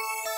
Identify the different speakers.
Speaker 1: you